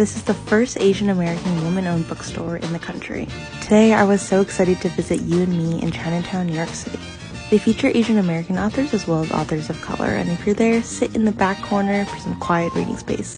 This is the first Asian American woman owned bookstore in the country. Today, I was so excited to visit Yu & Me in Chinatown, New York City. They feature Asian American authors as well as authors of color, and if you're there, sit in the back corner for some quiet reading space.